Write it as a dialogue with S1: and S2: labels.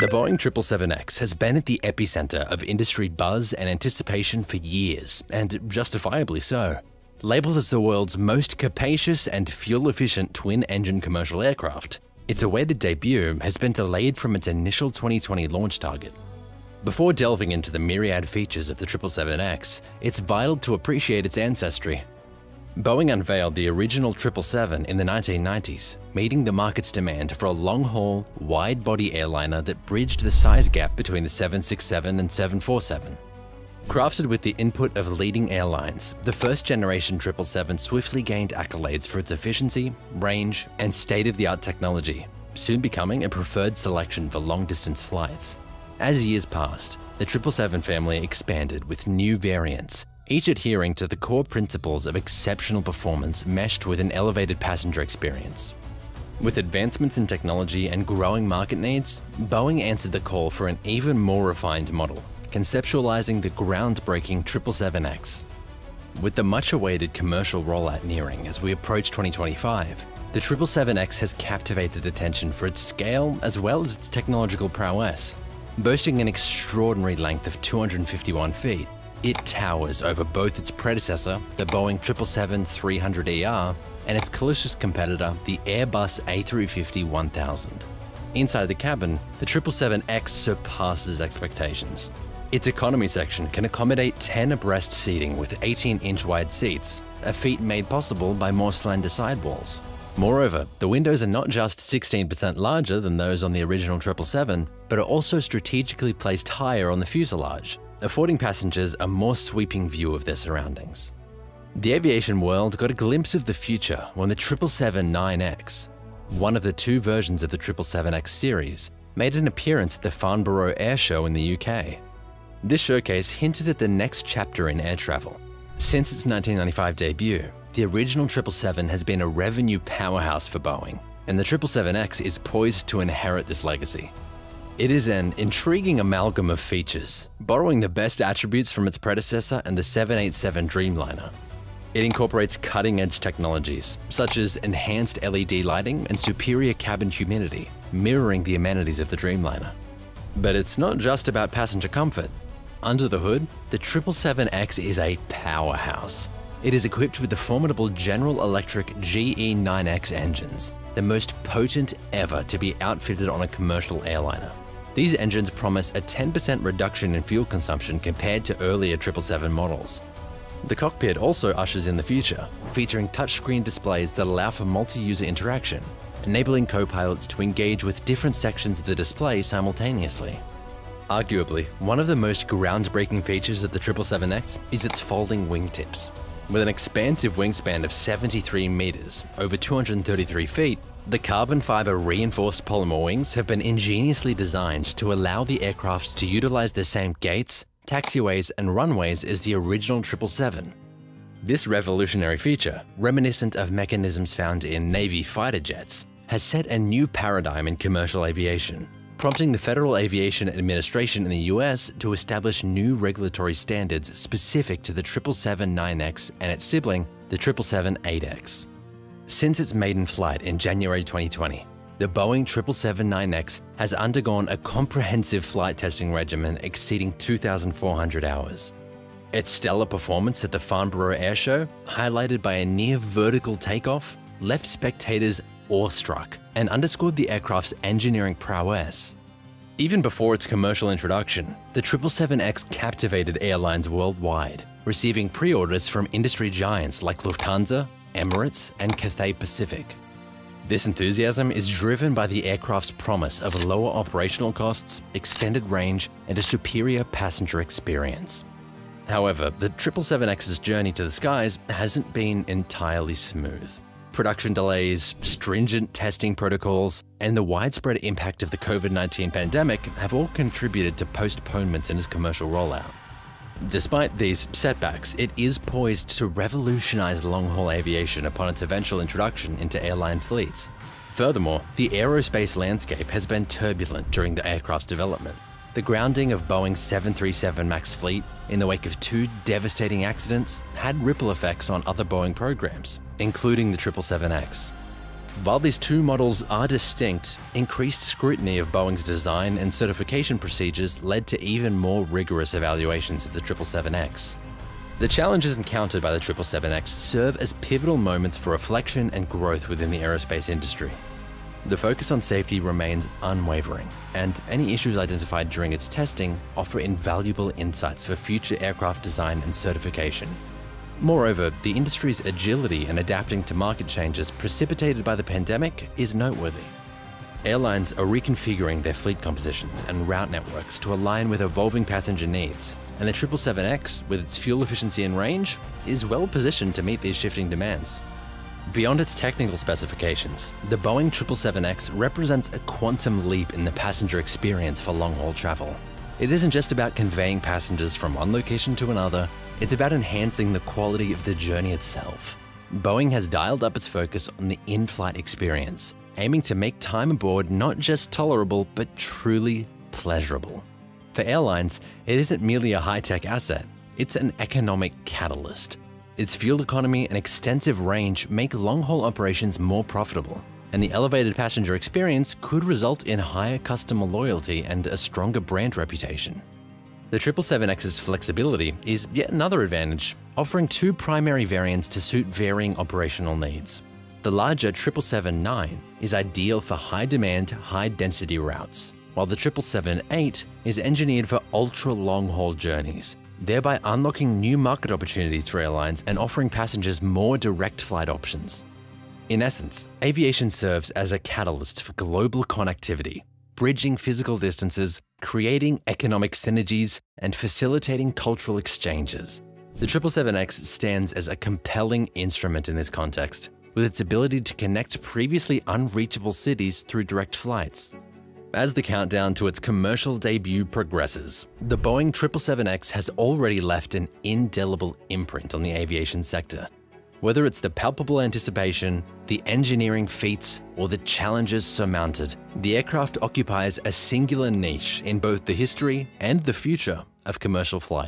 S1: The Boeing 777X has been at the epicenter of industry buzz and anticipation for years, and justifiably so. Labeled as the world's most capacious and fuel-efficient twin-engine commercial aircraft, its awaited debut has been delayed from its initial 2020 launch target. Before delving into the myriad features of the 777X, it's vital to appreciate its ancestry. Boeing unveiled the original 777 in the 1990s, meeting the market's demand for a long-haul, wide-body airliner that bridged the size gap between the 767 and 747. Crafted with the input of leading airlines, the first-generation 777 swiftly gained accolades for its efficiency, range, and state-of-the-art technology, soon becoming a preferred selection for long-distance flights. As years passed, the 777 family expanded with new variants, each adhering to the core principles of exceptional performance meshed with an elevated passenger experience. With advancements in technology and growing market needs, Boeing answered the call for an even more refined model, conceptualizing the groundbreaking 777X. With the much-awaited commercial rollout nearing as we approach 2025, the 777X has captivated attention for its scale as well as its technological prowess. Boasting an extraordinary length of 251 feet, it towers over both its predecessor, the Boeing 777-300ER, and its closest competitor, the Airbus A350-1000. Inside the cabin, the 777X surpasses expectations. Its economy section can accommodate 10 abreast seating with 18-inch wide seats, a feat made possible by more slender sidewalls. Moreover, the windows are not just 16% larger than those on the original 777, but are also strategically placed higher on the fuselage, affording passengers a more sweeping view of their surroundings. The aviation world got a glimpse of the future when the 777-9X, one of the two versions of the 777X series, made an appearance at the Farnborough Air Show in the UK. This showcase hinted at the next chapter in air travel. Since its 1995 debut, the original 777 has been a revenue powerhouse for Boeing, and the 777X is poised to inherit this legacy. It is an intriguing amalgam of features, borrowing the best attributes from its predecessor and the 787 Dreamliner. It incorporates cutting-edge technologies, such as enhanced LED lighting and superior cabin humidity, mirroring the amenities of the Dreamliner. But it's not just about passenger comfort. Under the hood, the 777X is a powerhouse. It is equipped with the formidable General Electric GE9X engines, the most potent ever to be outfitted on a commercial airliner. These engines promise a 10% reduction in fuel consumption compared to earlier 777 models. The cockpit also ushers in the future, featuring touchscreen displays that allow for multi-user interaction, enabling co-pilots to engage with different sections of the display simultaneously. Arguably, one of the most groundbreaking features of the 777X is its folding wingtips. With an expansive wingspan of 73 meters, over 233 feet, the carbon fiber reinforced polymer wings have been ingeniously designed to allow the aircraft to utilize the same gates, taxiways, and runways as the original 777. This revolutionary feature, reminiscent of mechanisms found in Navy fighter jets, has set a new paradigm in commercial aviation, prompting the Federal Aviation Administration in the US to establish new regulatory standards specific to the 777-9X and its sibling, the 777-8X. Since its maiden flight in January 2020, the Boeing 777-9X has undergone a comprehensive flight testing regimen exceeding 2,400 hours. Its stellar performance at the Farnborough Air Show, highlighted by a near vertical takeoff, left spectators awestruck and underscored the aircraft's engineering prowess. Even before its commercial introduction, the 777X captivated airlines worldwide, receiving pre-orders from industry giants like Lufthansa, Emirates, and Cathay Pacific. This enthusiasm is driven by the aircraft's promise of lower operational costs, extended range, and a superior passenger experience. However, the 777X's journey to the skies hasn't been entirely smooth. Production delays, stringent testing protocols, and the widespread impact of the COVID-19 pandemic have all contributed to postponements in its commercial rollout. Despite these setbacks, it is poised to revolutionize long-haul aviation upon its eventual introduction into airline fleets. Furthermore, the aerospace landscape has been turbulent during the aircraft's development. The grounding of Boeing's 737 MAX fleet in the wake of two devastating accidents had ripple effects on other Boeing programs, including the 777X. While these two models are distinct, increased scrutiny of Boeing's design and certification procedures led to even more rigorous evaluations of the 777X. The challenges encountered by the 777X serve as pivotal moments for reflection and growth within the aerospace industry. The focus on safety remains unwavering, and any issues identified during its testing offer invaluable insights for future aircraft design and certification. Moreover, the industry's agility in adapting to market changes precipitated by the pandemic is noteworthy. Airlines are reconfiguring their fleet compositions and route networks to align with evolving passenger needs, and the 777X, with its fuel efficiency and range, is well positioned to meet these shifting demands. Beyond its technical specifications, the Boeing 777X represents a quantum leap in the passenger experience for long-haul travel. It isn't just about conveying passengers from one location to another, it's about enhancing the quality of the journey itself. Boeing has dialed up its focus on the in-flight experience, aiming to make time aboard not just tolerable, but truly pleasurable. For airlines, it isn't merely a high-tech asset, it's an economic catalyst. Its fuel economy and extensive range make long-haul operations more profitable, and the elevated passenger experience could result in higher customer loyalty and a stronger brand reputation. The 777X's flexibility is yet another advantage, offering two primary variants to suit varying operational needs. The larger 777-9 is ideal for high-demand, high-density routes, while the 777-8 is engineered for ultra-long-haul journeys, thereby unlocking new market opportunities for airlines and offering passengers more direct flight options. In essence, aviation serves as a catalyst for global connectivity, bridging physical distances, creating economic synergies, and facilitating cultural exchanges. The 777X stands as a compelling instrument in this context, with its ability to connect previously unreachable cities through direct flights. As the countdown to its commercial debut progresses, the Boeing 777X has already left an indelible imprint on the aviation sector, whether it's the palpable anticipation, the engineering feats, or the challenges surmounted, the aircraft occupies a singular niche in both the history and the future of commercial flight.